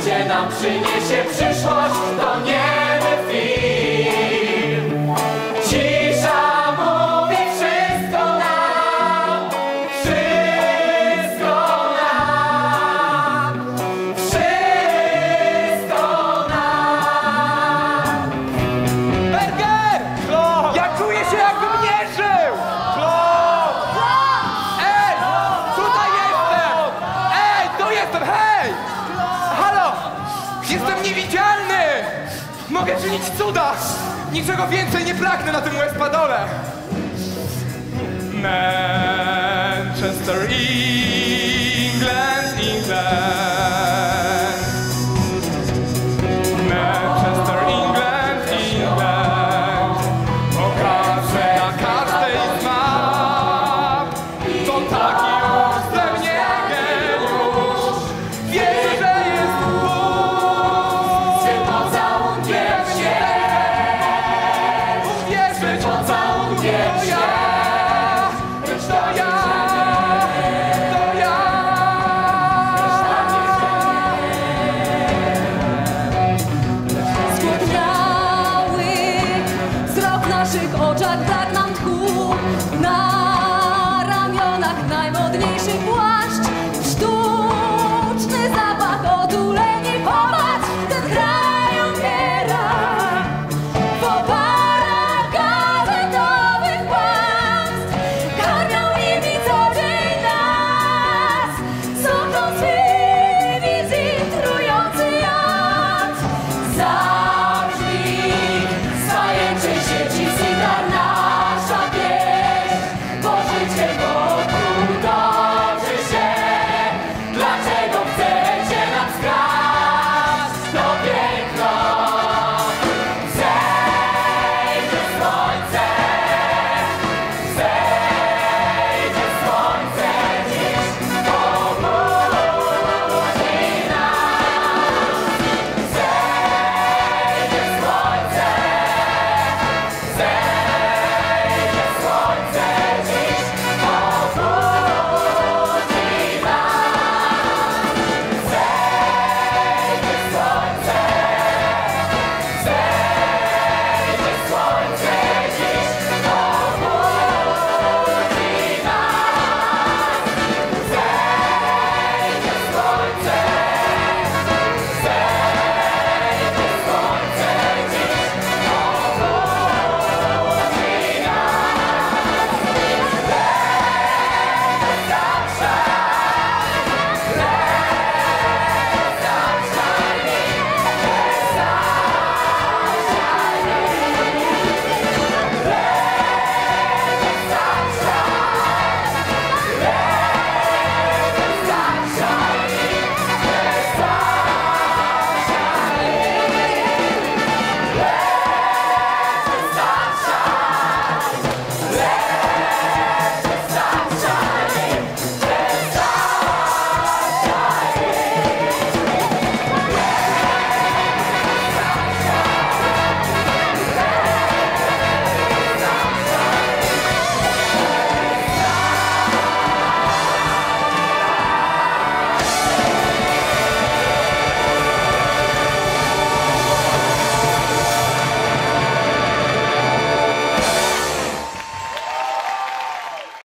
życie nam przyniesie przyszłość, to nie. Mogę czynić cuda! Niczego więcej nie pragnę na tym łespadole! Manchester East Stück Rotwein bleibt